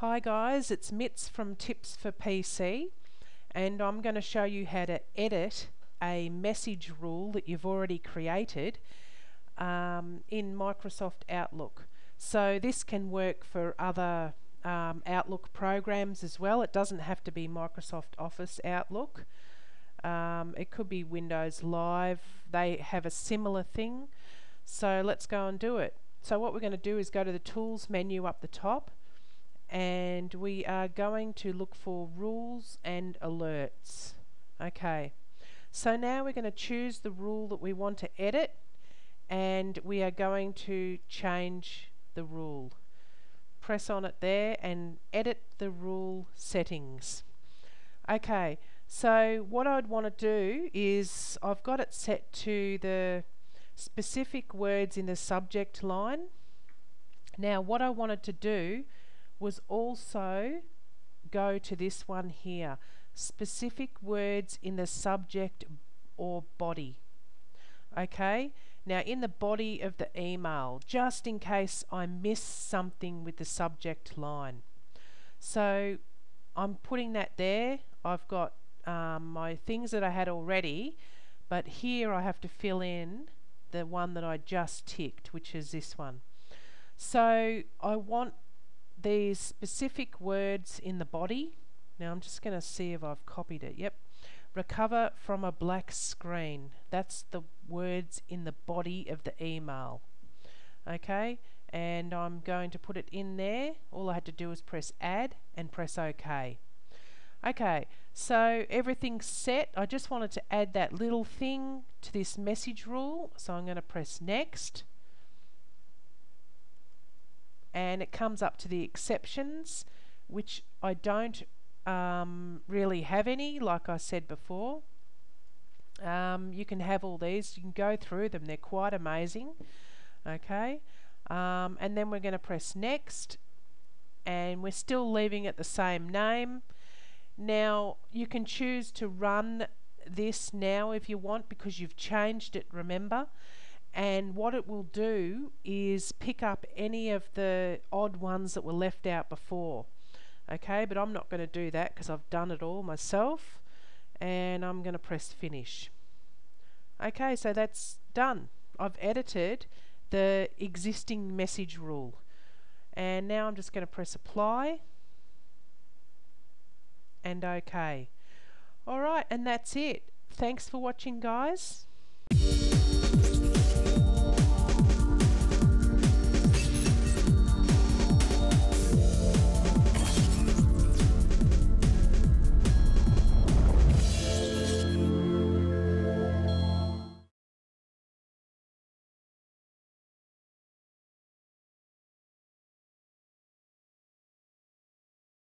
Hi guys, it's Mitz from Tips for PC and I'm going to show you how to edit a message rule that you've already created um, in Microsoft Outlook. So this can work for other um, Outlook programs as well. It doesn't have to be Microsoft Office Outlook. Um, it could be Windows Live. They have a similar thing. So let's go and do it. So what we're going to do is go to the Tools menu up the top and we are going to look for rules and alerts. Okay. So now we're going to choose the rule that we want to edit and we are going to change the rule. Press on it there and edit the rule settings. Okay. So what I'd want to do is I've got it set to the specific words in the subject line. Now what I wanted to do was also go to this one here specific words in the subject or body. Okay? Now in the body of the email just in case I miss something with the subject line. So I'm putting that there. I've got um, my things that I had already but here I have to fill in the one that I just ticked which is this one. So I want these specific words in the body. Now I'm just going to see if I've copied it. Yep. Recover from a black screen. That's the words in the body of the email. Okay, and I'm going to put it in there. All I had to do was press add and press OK. Okay, so everything's set. I just wanted to add that little thing to this message rule. So I'm going to press next and it comes up to the exceptions which I don't um, really have any like I said before. Um, you can have all these you can go through them they're quite amazing okay? Um, and then we're going to press next and we're still leaving it the same name. Now you can choose to run this now if you want because you've changed it remember and what it will do is pick up any of the odd ones that were left out before. Okay but I'm not going to do that because I've done it all myself and I'm going to press finish. Okay so that's done. I've edited the existing message rule. And now I'm just going to press apply and OK alright and that's it. Thanks for watching guys